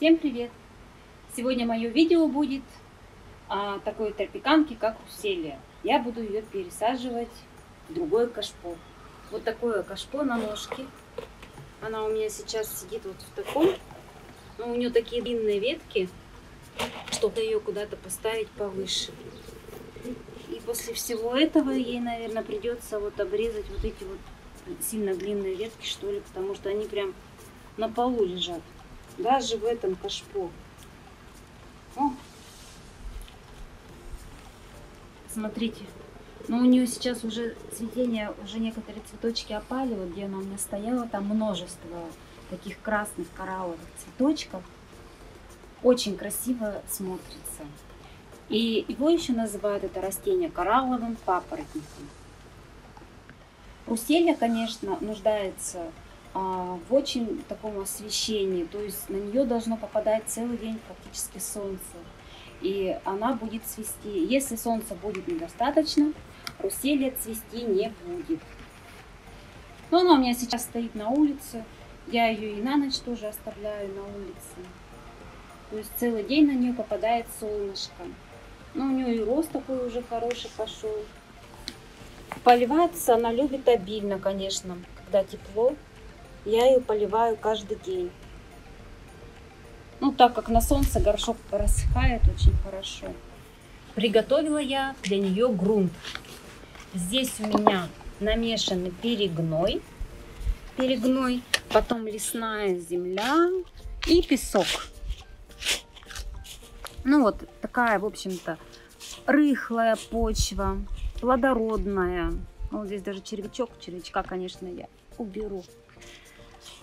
Всем привет! Сегодня мое видео будет о такой тропиканке, как Руселия. Я буду ее пересаживать в другой кашпо. Вот такое кашпо на ножке. Она у меня сейчас сидит вот в таком. Но у нее такие длинные ветки, чтобы ее куда-то поставить повыше. И после всего этого ей, наверное, придется вот обрезать вот эти вот сильно длинные ветки, что ли, потому что они прям на полу лежат. Даже в этом кашпо. О. Смотрите. Но у нее сейчас уже цветение, уже некоторые цветочки опали. Вот где она у меня стояла, там множество таких красных коралловых цветочков. Очень красиво смотрится. И его еще называют это растение коралловым папоротником. Руселья, конечно, нуждается в очень таком освещении, то есть на нее должно попадать целый день практически солнце, и она будет цвести. Если солнца будет недостаточно, руселья цвести не будет. Но она у меня сейчас стоит на улице, я ее и на ночь тоже оставляю на улице. То есть целый день на нее попадает солнышко. Но у нее и рост такой уже хороший пошел. Поливаться она любит обильно, конечно, когда тепло. Я ее поливаю каждый день. Ну, так как на солнце горшок рассыхает очень хорошо. Приготовила я для нее грунт. Здесь у меня намешанный перегной, перегной, потом лесная земля и песок. Ну вот такая, в общем-то, рыхлая почва, плодородная. Вот здесь даже червячок, червячка, конечно, я уберу.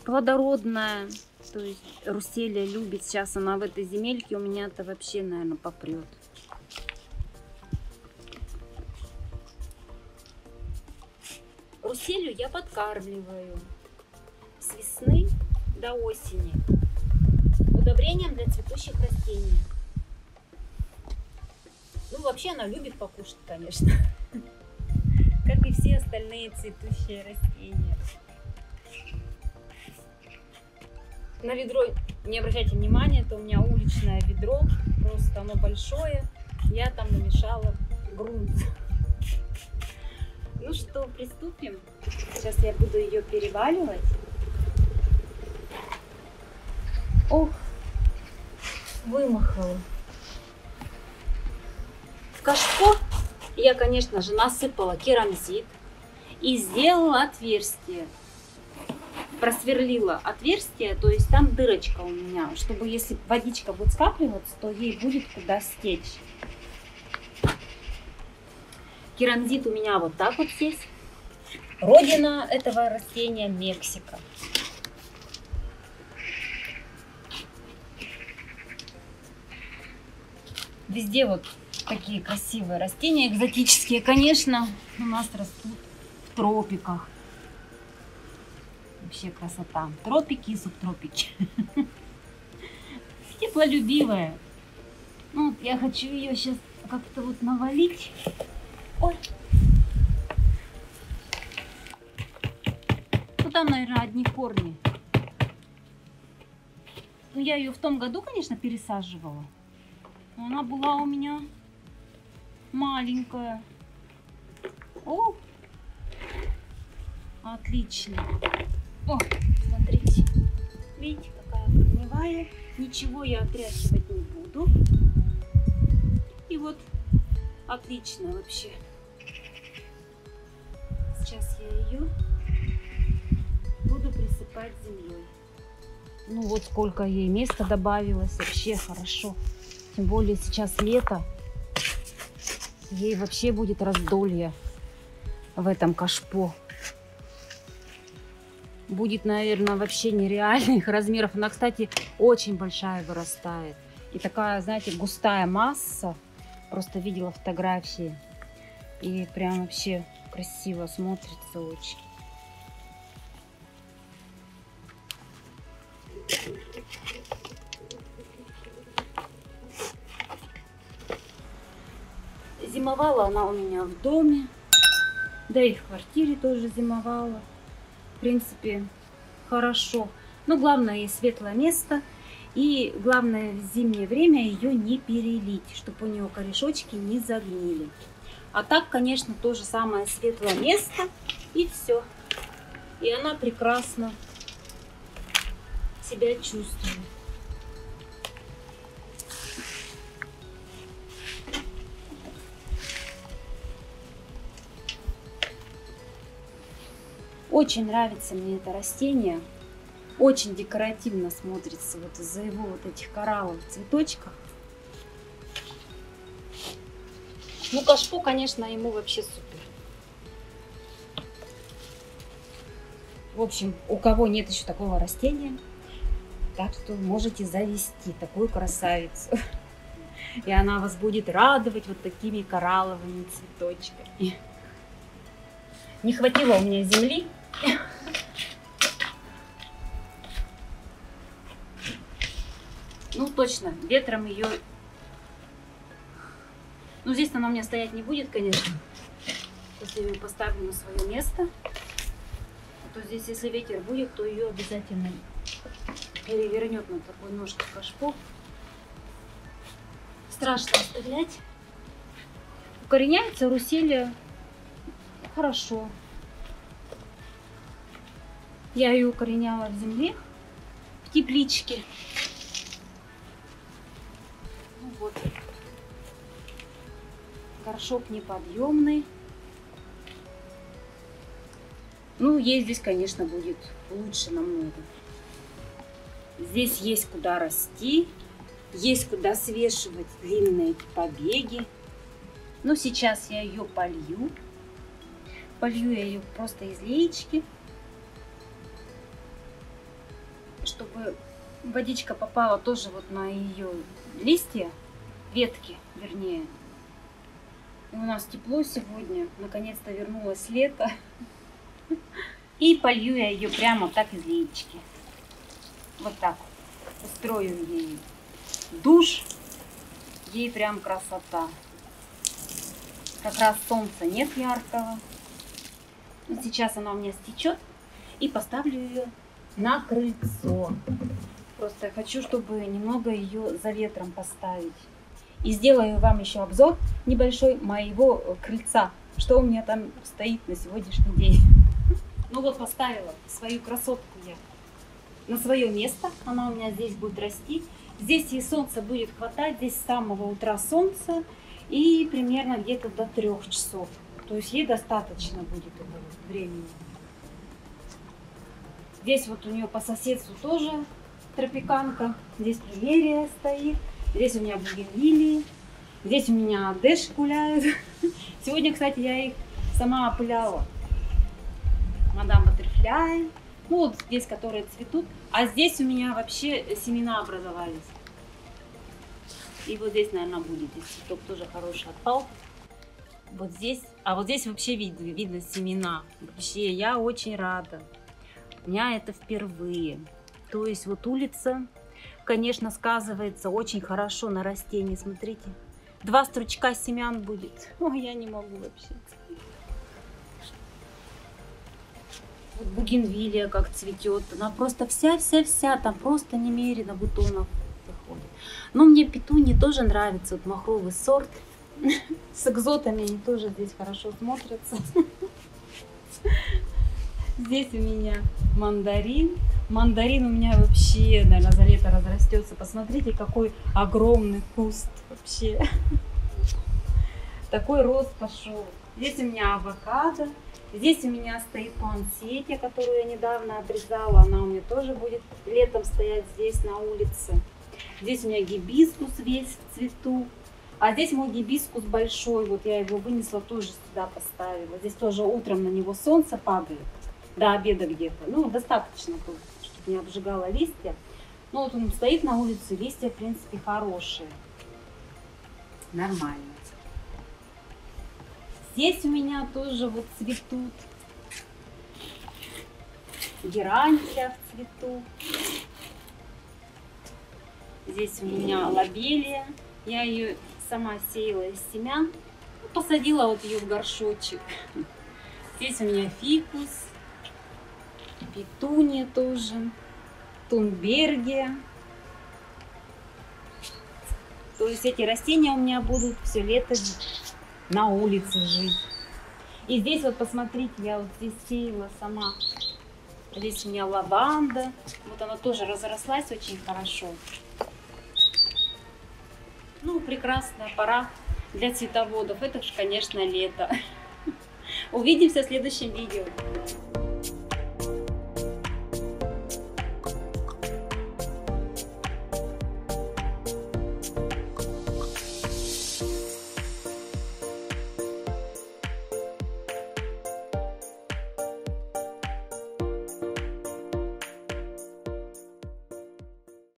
Плодородная, то есть Руселия любит. Сейчас она в этой земельке у меня-то вообще, наверное, попрет. Руселью я подкармливаю с весны до осени удобрением для цветущих растений. Ну, вообще она любит покушать, конечно. Как и все остальные цветущие растения. На ведро не обращайте внимания, это у меня уличное ведро, просто оно большое. Я там намешала грунт. Ну что, приступим. Сейчас я буду ее переваливать. Ох, вымахала кашпо я, конечно же, насыпала керамзит и сделала отверстие. Просверлила отверстие, то есть там дырочка у меня, чтобы если водичка будет скапливаться, то ей будет куда стечь. Керамзит у меня вот так вот здесь. Родина этого растения Мексика. Везде вот такие красивые растения, экзотические, конечно, у нас растут в тропиках. Вообще красота. Тропики и субтропики. Теплолюбивая. Ну, вот я хочу ее сейчас как-то вот навалить. Ой. Ну, там, наверное, одни корни. Ну, я ее в том году, конечно, пересаживала. Она была у меня маленькая. О, отлично. О, смотрите, видите, какая корневая. Ничего я отряхивать не буду. И вот отлично вообще. Сейчас я ее буду присыпать землей. Ну вот сколько ей места добавилось, вообще хорошо. Тем более сейчас лето. Ей вообще будет раздолье в этом кашпо. Будет, наверное, вообще нереальных размеров. Она, кстати, очень большая вырастает. И такая, знаете, густая масса. Просто видела фотографии. И прям вообще красиво смотрится очень. Зимовала она у меня в доме, да и в квартире тоже зимовала. В принципе, хорошо. Но главное ей светлое место. И главное в зимнее время ее не перелить, чтобы у нее корешочки не загнили. А так, конечно, то же самое светлое место и все. И она прекрасно себя чувствует. Очень нравится мне это растение. Очень декоративно смотрится вот из-за его вот этих коралловых цветочков. Ну, кашпо, конечно, ему вообще супер. В общем, у кого нет еще такого растения, так что можете завести такую красавицу. И она вас будет радовать вот такими коралловыми цветочками. Не хватило у меня земли, ну, точно, ветром ее... Ну, здесь она у меня стоять не будет, конечно. Если я ее поставлю на свое место, то здесь, если ветер будет, то ее обязательно перевернет на такой ножке кашпо. Страшно оставлять. Укореняется руселия хорошо. Я ее укореняла в земле, в тепличке. Ну вот. Горшок неподъемный. Ну, ей здесь, конечно, будет лучше намного. Здесь есть куда расти, есть куда свешивать длинные побеги. Но сейчас я ее полью. Полью я ее просто из леечки. Чтобы водичка попала тоже вот на ее листья, ветки, вернее. И у нас тепло сегодня, наконец-то вернулось лето. И полью я ее прямо так из леечки. Вот так. Устрою ей душ. Ей прям красота. Как раз солнца нет яркого. Сейчас она у меня стечет. И поставлю ее на крыльцо. Просто я хочу, чтобы немного ее за ветром поставить. И сделаю вам еще обзор небольшой моего крыльца, что у меня там стоит на сегодняшний день. Ну вот поставила свою красотку я на свое место. Она у меня здесь будет расти. Здесь ей солнце будет хватать. Здесь с самого утра солнце и примерно где-то до трех часов. То есть ей достаточно будет этого времени. Здесь вот у нее по соседству тоже тропиканка. Здесь плюмерия стоит. Здесь у меня бугенвилии. Здесь у меня дэш гуляют. Сегодня, кстати, я их сама опыляла. Мадам Баттерфляй. Ну, вот здесь, которые цветут. А здесь у меня вообще семена образовались. И вот здесь, наверное, будет. Здесь цветок тоже хороший отпал. Вот здесь. А вот здесь вообще видно, видно семена. Вообще, я очень рада. Меня это впервые. То есть вот улица, конечно, сказывается очень хорошо на растении. Смотрите, два стручка семян будет. Ой, я не могу вообще. Вот бугенвилия как цветет. Она просто вся-вся-вся, там просто немерено бутонов выходит. Но мне петуни тоже нравится, вот махровый сорт. С экзотами они тоже здесь хорошо смотрятся. Здесь у меня мандарин. Мандарин у меня вообще, наверное, за лето разрастется. Посмотрите, какой огромный куст вообще. Такой рост пошел. Здесь у меня авокадо. Здесь у меня стоит пансетия, которую я недавно обрезала. Она у меня тоже будет летом стоять здесь на улице. Здесь у меня гибискус весь в цвету. А здесь мой гибискус большой. Вот я его вынесла, тоже сюда поставила. Здесь тоже утром на него солнце падает до обеда где-то. Ну, достаточно, чтобы не обжигало листья. Ну, вот он стоит на улице, листья, в принципе, хорошие. Нормально. Здесь у меня тоже вот цветут. Герантия в цвету. Здесь у меня лобелия. Я ее сама сеяла из семян. Посадила вот ее в горшочек. Здесь у меня фикус петуния тоже, тунбергия. То есть эти растения у меня будут все лето на улице жить. И здесь вот посмотрите, я вот здесь сеяла сама. Здесь у меня лаванда. Вот она тоже разрослась очень хорошо. Ну, прекрасная пора для цветоводов. Это же, конечно, лето. Увидимся в следующем видео.